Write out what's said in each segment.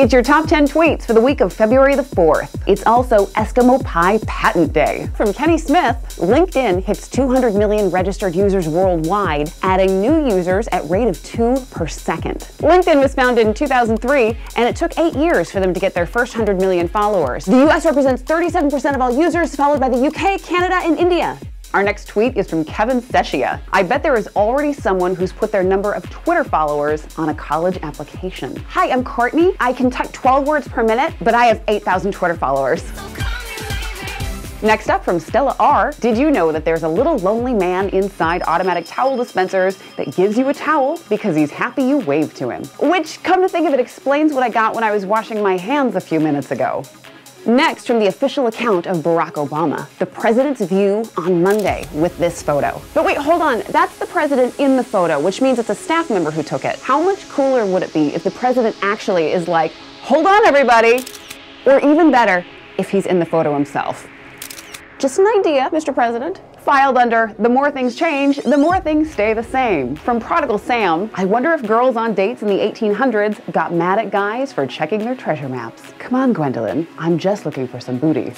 It's your top 10 tweets for the week of February the 4th. It's also Eskimo Pie Patent Day. From Kenny Smith, LinkedIn hits 200 million registered users worldwide, adding new users at rate of 2 per second. LinkedIn was founded in 2003, and it took eight years for them to get their first 100 million followers. The US represents 37% of all users, followed by the UK, Canada, and India. Our next tweet is from Kevin Sechia. I bet there is already someone who's put their number of Twitter followers on a college application. Hi, I'm Courtney. I can type 12 words per minute, but I have 8,000 Twitter followers. Next up from Stella R, did you know that there's a little lonely man inside automatic towel dispensers that gives you a towel because he's happy you waved to him? Which, come to think of it, explains what I got when I was washing my hands a few minutes ago. Next, from the official account of Barack Obama, the president's view on Monday with this photo. But wait, hold on. That's the president in the photo, which means it's a staff member who took it. How much cooler would it be if the president actually is like, hold on, everybody? Or even better, if he's in the photo himself. Just an idea, Mr. President. Filed under The More Things Change, The More Things Stay the Same. From Prodigal Sam, I wonder if girls on dates in the 1800s got mad at guys for checking their treasure maps. Come on, Gwendolyn, I'm just looking for some booty.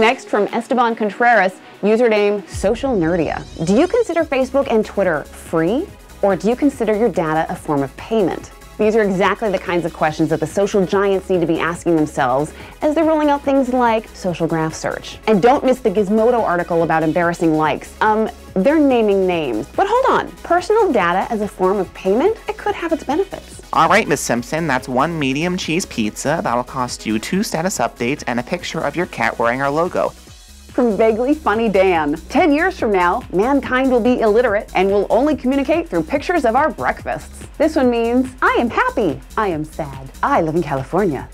Next, from Esteban Contreras, username Social Nerdia. Do you consider Facebook and Twitter free? Or do you consider your data a form of payment? These are exactly the kinds of questions that the social giants need to be asking themselves as they're rolling out things like social graph search. And don't miss the Gizmodo article about embarrassing likes. Um, they're naming names. But hold on, personal data as a form of payment, it could have its benefits. All right, Miss Simpson, that's one medium cheese pizza. That'll cost you two status updates and a picture of your cat wearing our logo from Vaguely Funny Dan. 10 years from now, mankind will be illiterate and will only communicate through pictures of our breakfasts. This one means, I am happy, I am sad, I live in California.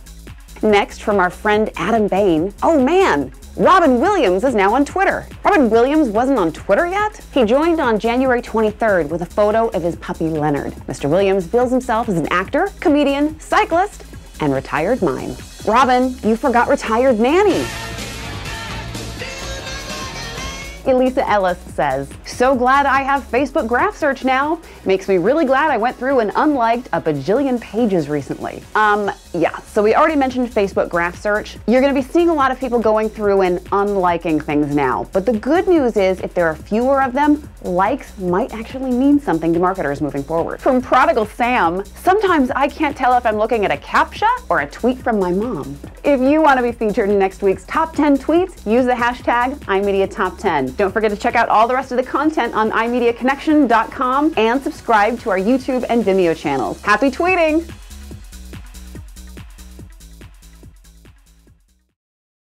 Next, from our friend Adam Bain, oh man, Robin Williams is now on Twitter. Robin Williams wasn't on Twitter yet? He joined on January 23rd with a photo of his puppy Leonard. Mr. Williams bills himself as an actor, comedian, cyclist, and retired mime. Robin, you forgot retired nanny. Elisa Ellis says, So glad I have Facebook graph search now. Makes me really glad I went through and unliked a bajillion pages recently. Um, yeah, so we already mentioned Facebook graph search. You're gonna be seeing a lot of people going through and unliking things now. But the good news is if there are fewer of them, likes might actually mean something to marketers moving forward. From Prodigal Sam, sometimes I can't tell if I'm looking at a CAPTCHA or a tweet from my mom. If you want to be featured in next week's top 10 tweets, use the hashtag iMediaTop10. Don't forget to check out all the rest of the content on iMediaConnection.com and subscribe to our YouTube and Vimeo channels. Happy tweeting!